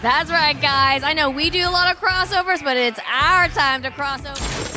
That's right, guys. I know we do a lot of crossovers, but it's our time to cross over.